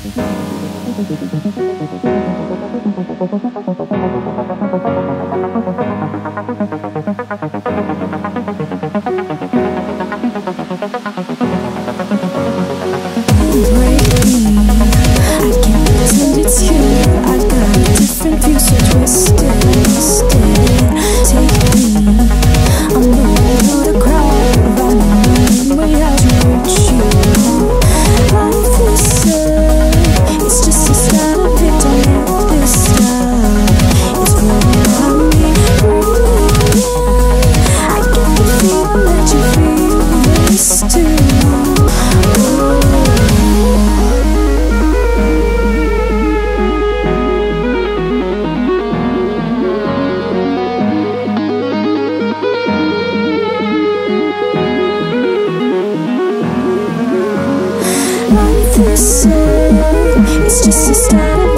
Thank you. it's just a start.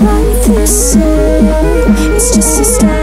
life is sad It's just a step